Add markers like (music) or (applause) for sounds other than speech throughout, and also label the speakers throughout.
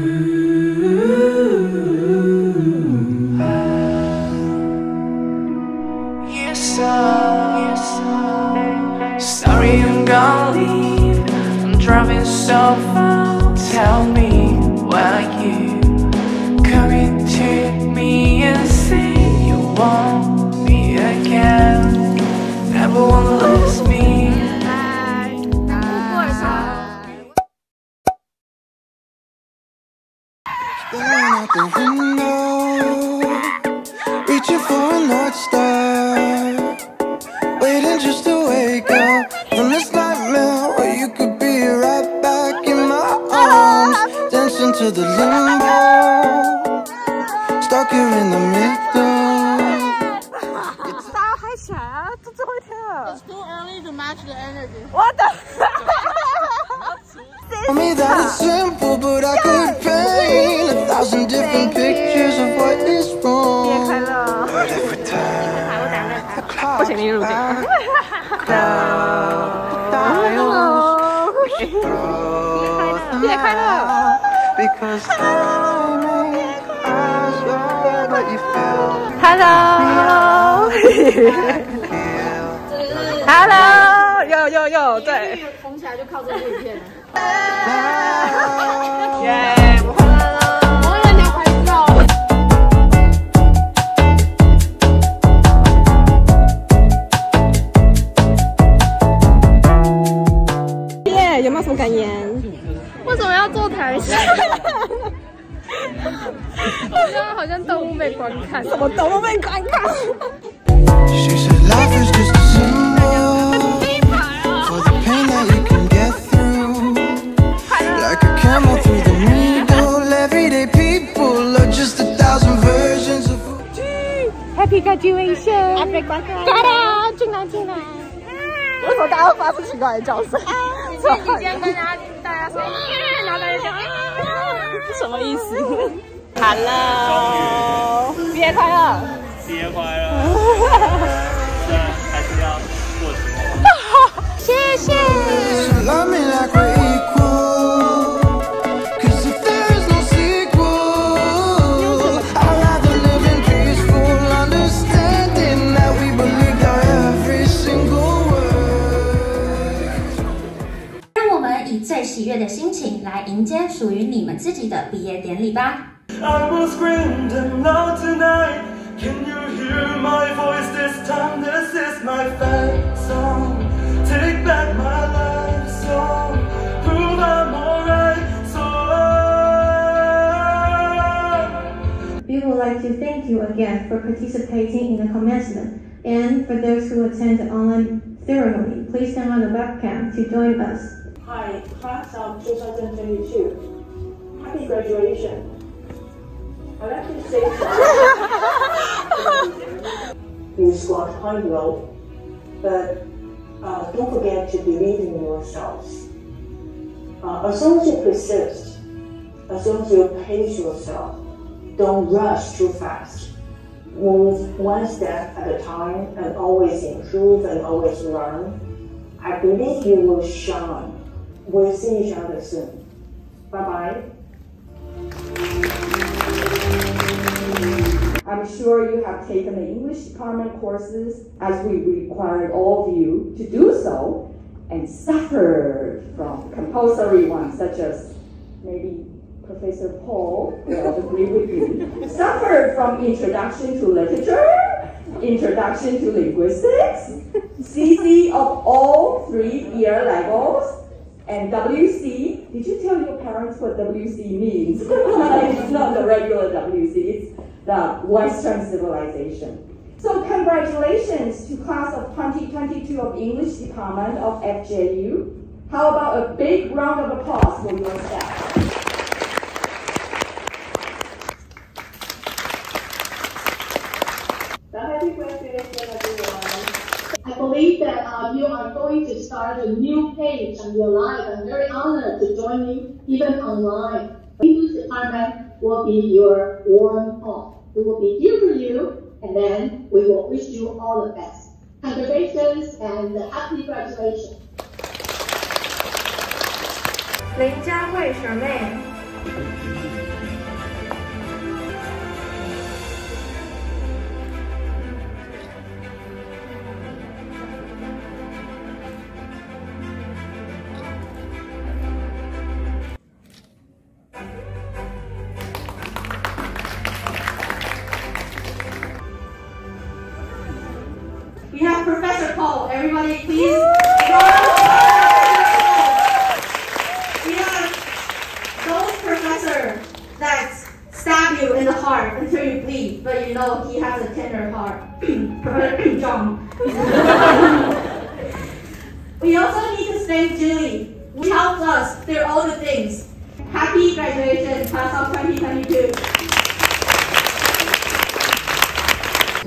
Speaker 1: Mm-hmm. 最后一天了。
Speaker 2: It's too early to match the energy.
Speaker 1: 我的。 (laughs)
Speaker 3: Told me that it's simple, but I could paint a thousand different pictures of what is
Speaker 1: 节
Speaker 3: wrong.
Speaker 1: 快乐！
Speaker 3: But every time the clock
Speaker 1: 不行，你入镜。
Speaker 3: throws
Speaker 1: 节快乐！
Speaker 3: Because timing I swear that you feel
Speaker 1: Hello。 (laughs) Hello，有有有，对，
Speaker 2: 红起来就靠这部影片了。
Speaker 1: 耶，(laughs) 我回来了。
Speaker 2: 我拍照。
Speaker 1: 耶，有没有什么感言？
Speaker 4: 为什么要坐台下？(laughs) 我觉得好像动物被观看。
Speaker 1: 什么都被观看。Happy graduation！Happy graduation！哒哒，进来进来。为什么大家会发出奇怪的叫声？(laughs)
Speaker 4: 你今你今天跟大家大家说，然后大家就
Speaker 1: 什么意思？Hello，节快乐！
Speaker 5: 节快乐！(laughs) 虽然还是要过节哦。(laughs)
Speaker 1: 谢谢。
Speaker 6: 喜悦的心情来迎接属于你们自己的毕业典礼吧。
Speaker 5: I will scream them out tonight. Can you hear my voice this time? This is my fight song. Take back my life song. Prove I'm alright. So.
Speaker 7: We would like to thank you again for participating in the commencement. And for those who attend the online ceremony, please turn on the webcam to join us.
Speaker 8: Hi, class of 2022. Happy graduation. I'd like to say you scored quite well, but uh, don't forget to believe in yourselves. Uh, as long as you persist, as long as you pace yourself, don't rush too fast. Move one step at a time and always improve and always learn. I believe you will shine. We'll see each other soon. Bye bye.
Speaker 9: I'm sure you have taken the English department courses as we required all of you to do so and suffered from compulsory ones such as maybe Professor Paul will agree with me. (laughs) suffered from introduction to literature, introduction to linguistics, CC of all three year levels, and WC. Did you tell your parents what WC means? (laughs) it's not the regular WC, it's the Western civilization. So congratulations to class of 2022 of English Department of FJU. How about a big round of applause for your staff?
Speaker 8: Everyone. I believe that uh, you are going to start a new page in your life. I'm very honored to join you, even online. English department will be your warm home. We will be here for you, and then we will wish you all the best. Congratulations and happy graduation.
Speaker 4: 林佳慧学妹，
Speaker 10: Everybody, please. We have those professor that stab you in the heart until you bleed, but you know he has a tender heart. (clears throat) Professor John. (laughs) we also need to thank Julie, who helped us through all the things. Happy graduation, class of 2022.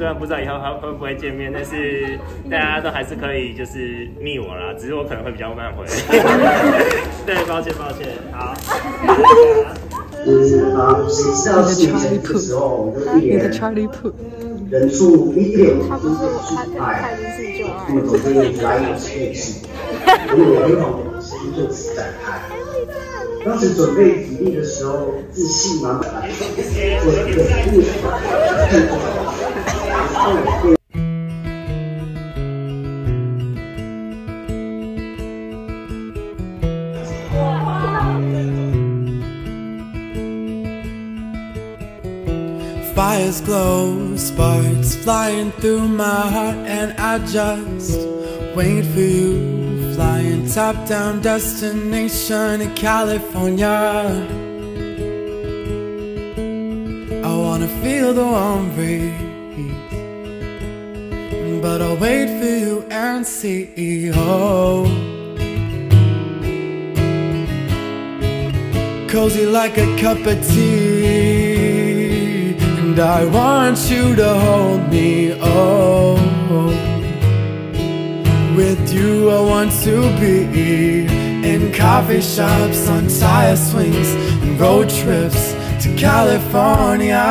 Speaker 11: 虽然不知道以后还会不会见面，但是 (laughs) 大家都还是可以就是密我啦，只是我可能会比较慢回。(laughs) 对，抱歉抱歉，好。(laughs)
Speaker 12: 就是啊，谁知道是以前的时候，我们都一年人数一六就是去派，那么总是来有气势，我们有一种声音就此展开。当时准备体力的时候，自信满满，我的故事。
Speaker 3: Fires glow, sparks flying through my heart, and I just wait for you. Flying top down, destination in California. I wanna feel the warm breeze, but I'll wait for you and see. Oh. Cozy like a cup of tea, and I want you to hold me. Oh, with you I want to be in coffee shops, on tire swings, and road trips to California.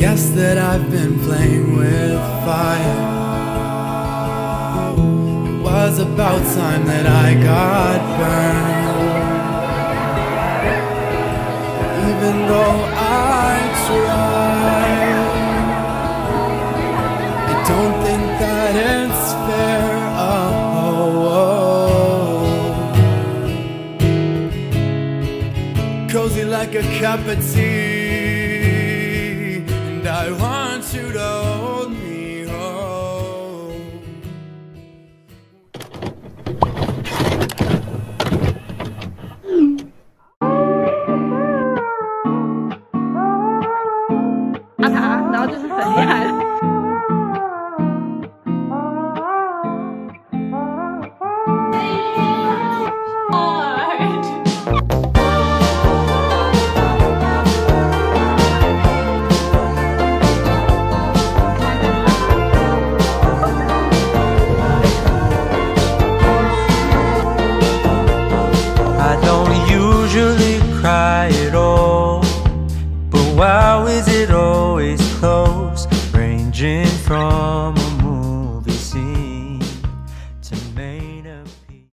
Speaker 3: Guess that I've been playing with fire. It was about time that I got burned. Even though I tried, I don't think that it's fair. Oh, oh, oh. cozy like a cup of tea, To hold me.